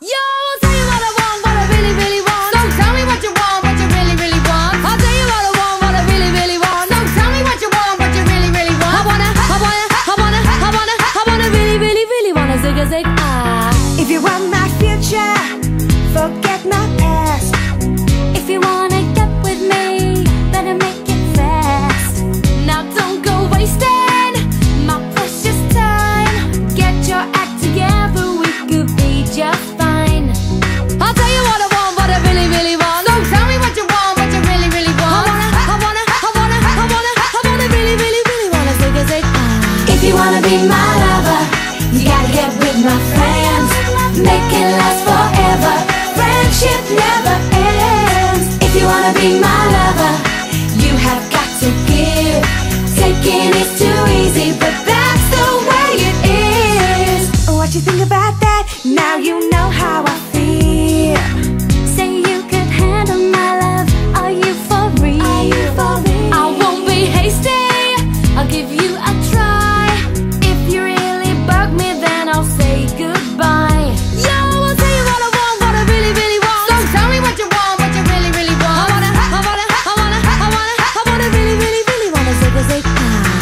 Yo! be my lover. You gotta get with my friends, make it last.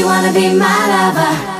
You wanna be my lover.